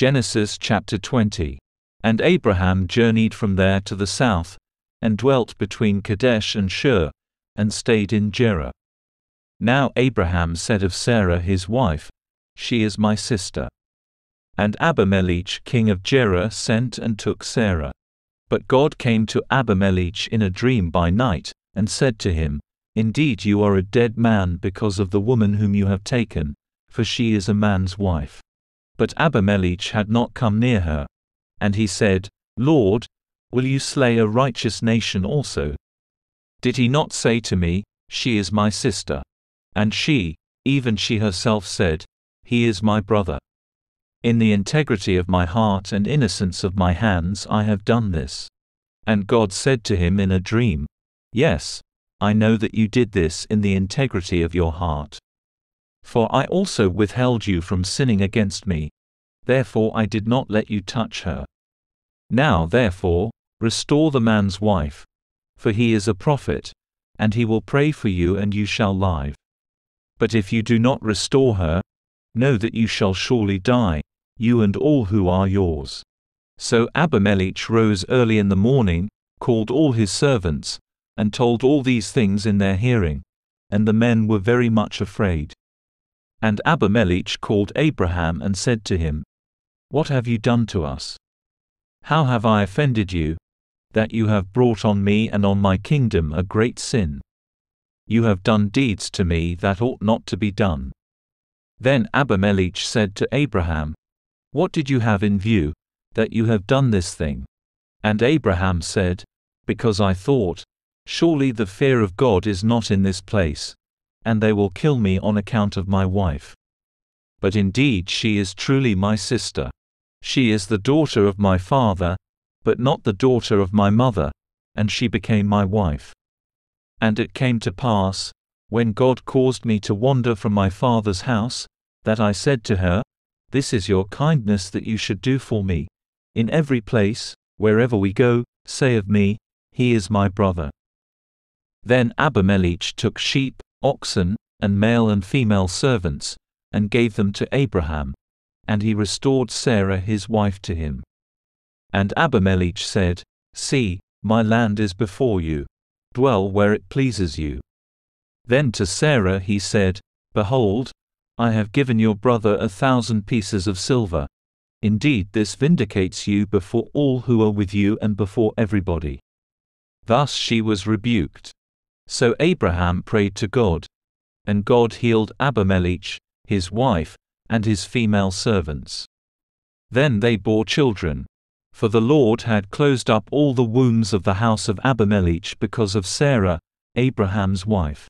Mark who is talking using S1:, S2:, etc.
S1: Genesis chapter 20. And Abraham journeyed from there to the south, and dwelt between Kadesh and Shur, and stayed in Gerar. Now Abraham said of Sarah his wife, She is my sister. And Abimelech king of Gerar sent and took Sarah. But God came to Abimelech in a dream by night, and said to him, Indeed you are a dead man because of the woman whom you have taken, for she is a man's wife. But Abimelech had not come near her. And he said, Lord, will you slay a righteous nation also? Did he not say to me, She is my sister? And she, even she herself said, He is my brother. In the integrity of my heart and innocence of my hands I have done this. And God said to him in a dream, Yes, I know that you did this in the integrity of your heart. For I also withheld you from sinning against me. Therefore I did not let you touch her. Now therefore, restore the man's wife. For he is a prophet, and he will pray for you and you shall live. But if you do not restore her, know that you shall surely die, you and all who are yours. So Abimelech rose early in the morning, called all his servants, and told all these things in their hearing. And the men were very much afraid. And Abimelech called Abraham and said to him, What have you done to us? How have I offended you, that you have brought on me and on my kingdom a great sin? You have done deeds to me that ought not to be done. Then Abimelech said to Abraham, What did you have in view, that you have done this thing? And Abraham said, Because I thought, Surely the fear of God is not in this place, and they will kill me on account of my wife. But indeed she is truly my sister. She is the daughter of my father, but not the daughter of my mother, and she became my wife. And it came to pass, when God caused me to wander from my father's house, that I said to her, This is your kindness that you should do for me. In every place, wherever we go, say of me, He is my brother. Then Abimelech took sheep, oxen, and male and female servants, and gave them to Abraham. And he restored Sarah his wife to him. And Abimelech said, See, my land is before you. Dwell where it pleases you. Then to Sarah he said, Behold, I have given your brother a thousand pieces of silver. Indeed, this vindicates you before all who are with you and before everybody. Thus she was rebuked. So Abraham prayed to God. And God healed Abimelech, his wife, and his female servants. Then they bore children. For the Lord had closed up all the wombs of the house of Abimelech because of Sarah, Abraham's wife.